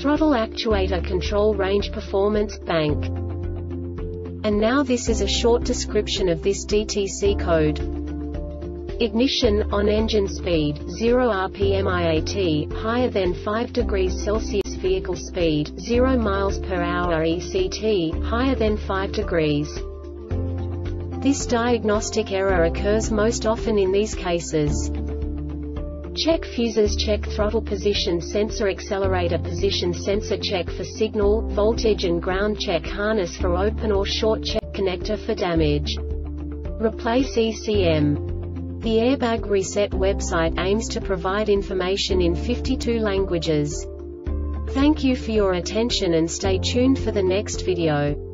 Throttle actuator control range performance, bank. And now this is a short description of this DTC code. Ignition, on engine speed, 0 rpm IAT, higher than 5 degrees Celsius vehicle speed, 0 miles per hour ECT, higher than 5 degrees. This diagnostic error occurs most often in these cases. Check fuses check throttle position sensor accelerator position sensor check for signal, voltage and ground check harness for open or short check connector for damage. Replace ECM. The Airbag Reset website aims to provide information in 52 languages. Thank you for your attention and stay tuned for the next video.